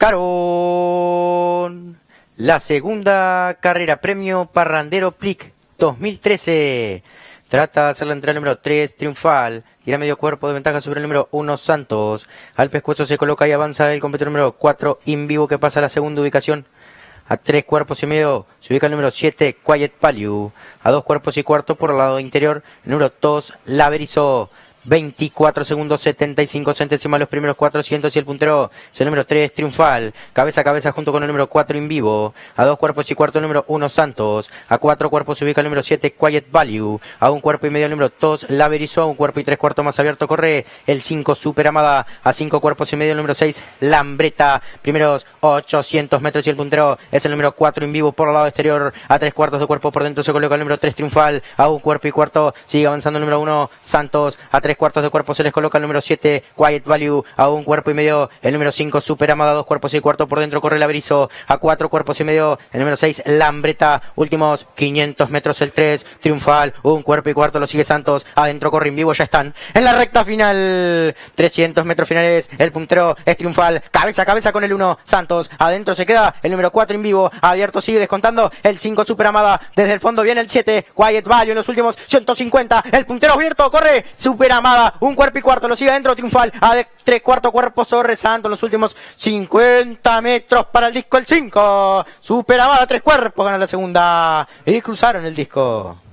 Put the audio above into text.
Largaron la segunda carrera premio Parrandero Plic 2013. Trata de hacer la entrada número 3 triunfal. Ir a medio cuerpo de ventaja sobre el número 1 Santos. Al pescuezo se coloca y avanza el competidor número 4 In Vivo que pasa a la segunda ubicación. A tres cuerpos y medio se ubica el número 7 Quiet Value. A dos cuerpos y cuarto por el lado interior el número 2 Laverizo. 24 segundos 75 centésimas los primeros 400 y el puntero es el número 3 Triunfal, cabeza a cabeza junto con el número 4 In Vivo, a dos cuerpos y cuarto el número 1 Santos, a cuatro cuerpos se ubica el número 7 Quiet Value, a un cuerpo y medio el número 2 Laverizo, a un cuerpo y tres cuartos más abierto corre el 5 Super Amada, a cinco cuerpos y medio el número 6 Lambreta, primeros 800 metros y el puntero es el número 4 In Vivo por el lado exterior, a tres cuartos de cuerpo por dentro se coloca el número 3 Triunfal, a un cuerpo y cuarto sigue avanzando el número 1 Santos, a tres cuartos de cuerpo se les coloca el número 7, Quiet Value, a un cuerpo y medio, el número 5, Super Amada, dos cuerpos y cuarto por dentro, corre el Averizo, a cuatro cuerpos y medio, el número 6, Lambreta, últimos 500 metros el 3, Triunfal, un cuerpo y cuarto, lo sigue Santos, adentro corre en vivo, ya están en la recta final, 300 metros finales, el puntero es Triunfal, cabeza a cabeza con el 1, Santos, adentro se queda el número 4 en vivo, abierto sigue descontando, el 5, Super Amada, desde el fondo viene el 7, Quiet Value en los últimos 150, el puntero abierto, corre, Super Amada, un cuerpo y cuarto, lo sigue adentro, triunfal, a de tres cuartos cuerpo sobre Santos en los últimos 50 metros para el disco el 5, super amada, tres cuerpos, gana la segunda y cruzaron el disco.